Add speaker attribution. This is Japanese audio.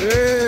Speaker 1: え